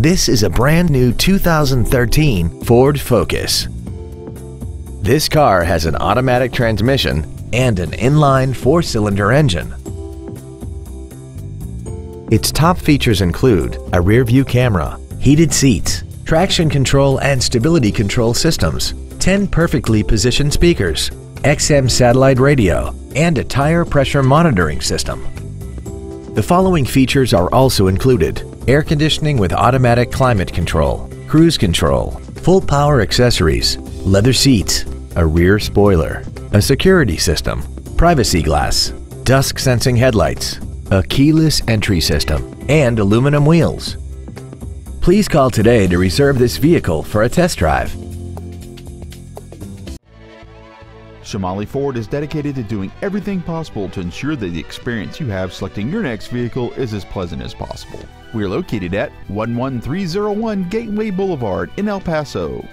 This is a brand new 2013 Ford Focus. This car has an automatic transmission and an inline four-cylinder engine. Its top features include a rear-view camera, heated seats, traction control and stability control systems, 10 perfectly positioned speakers, XM satellite radio, and a tire pressure monitoring system. The following features are also included. Air conditioning with automatic climate control, cruise control, full power accessories, leather seats, a rear spoiler, a security system, privacy glass, dusk sensing headlights, a keyless entry system, and aluminum wheels. Please call today to reserve this vehicle for a test drive. Shamaley Ford is dedicated to doing everything possible to ensure that the experience you have selecting your next vehicle is as pleasant as possible. We are located at 11301 Gateway Boulevard in El Paso.